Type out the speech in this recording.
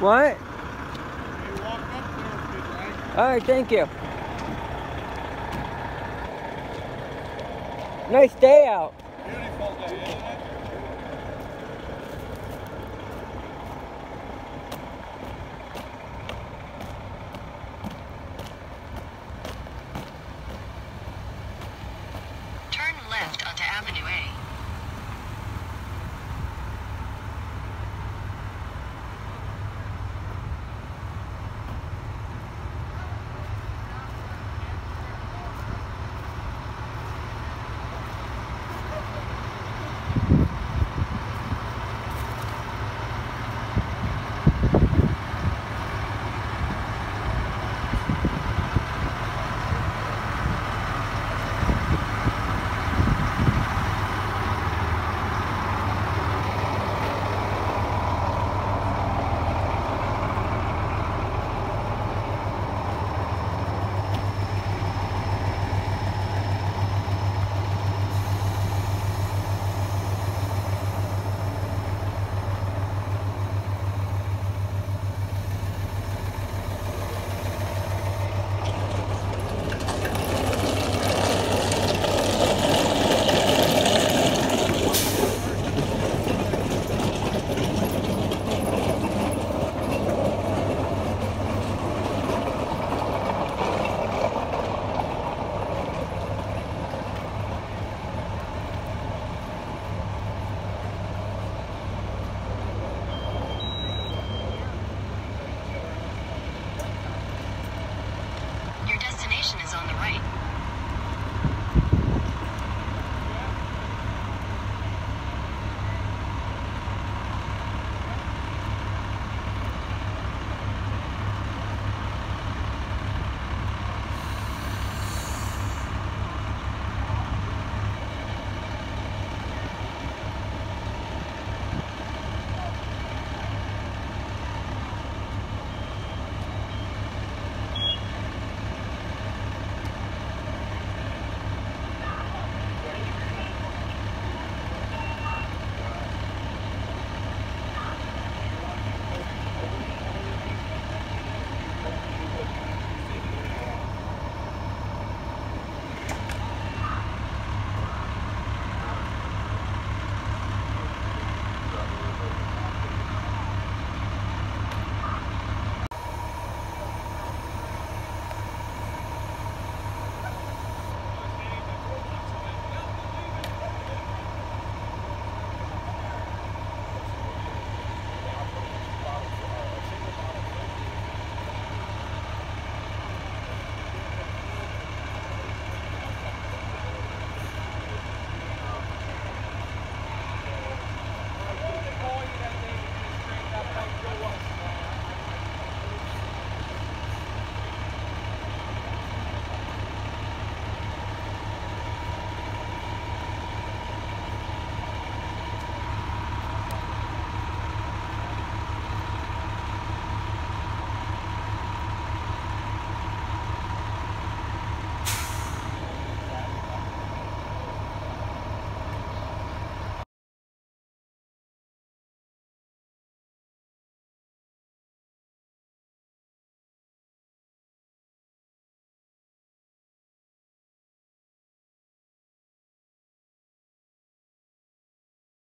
What? All right, thank you. Nice day out.